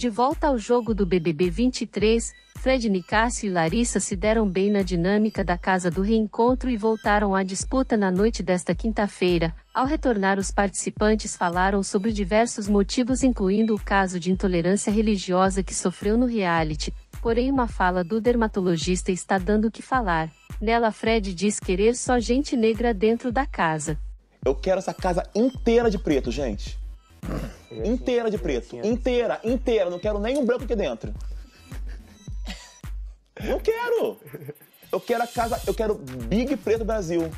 De volta ao jogo do BBB 23, Fred Nicásio e Larissa se deram bem na dinâmica da casa do reencontro e voltaram à disputa na noite desta quinta-feira. Ao retornar, os participantes falaram sobre diversos motivos, incluindo o caso de intolerância religiosa que sofreu no reality. Porém, uma fala do dermatologista está dando o que falar. Nela, Fred diz querer só gente negra dentro da casa. Eu quero essa casa inteira de preto, gente. Inteira de preto. Inteira, inteira. Não quero nenhum branco aqui dentro. Não quero. Eu quero a casa, eu quero Big Preto Brasil.